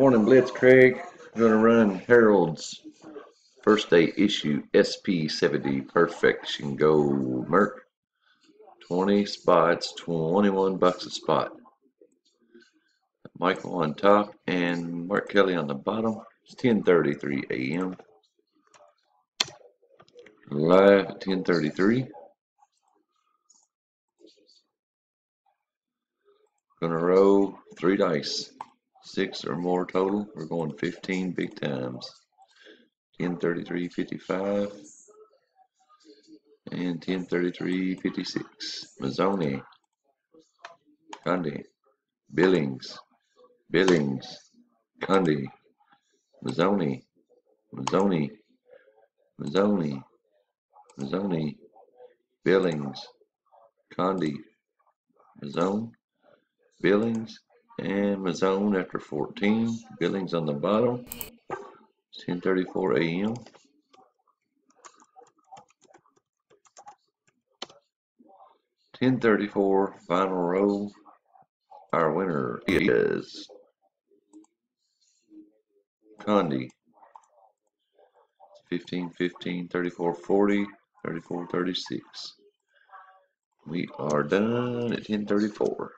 Morning Blitz, Craig. I'm going to run Harold's first day issue SP70 Perfection Gold Merc. 20 spots, 21 bucks a spot. Michael on top and Mark Kelly on the bottom. It's 10:33 a.m. Live at 10:33. Gonna roll three dice six or more total. We're going 15 big times. 1033 55 and 1033 56. Mazzoni, Condi, Billings, Billings, Condi, Mazzoni, Mazzoni, Mazzoni, Mazzoni, Billings, Condi, Mazzoni, Billings, and after 14. Billings on the bottom. 10:34 a.m. Ten thirty-four, final row. Our winner is Condi. 15, 15, 34, 40, 34, 36. We are done at 1034.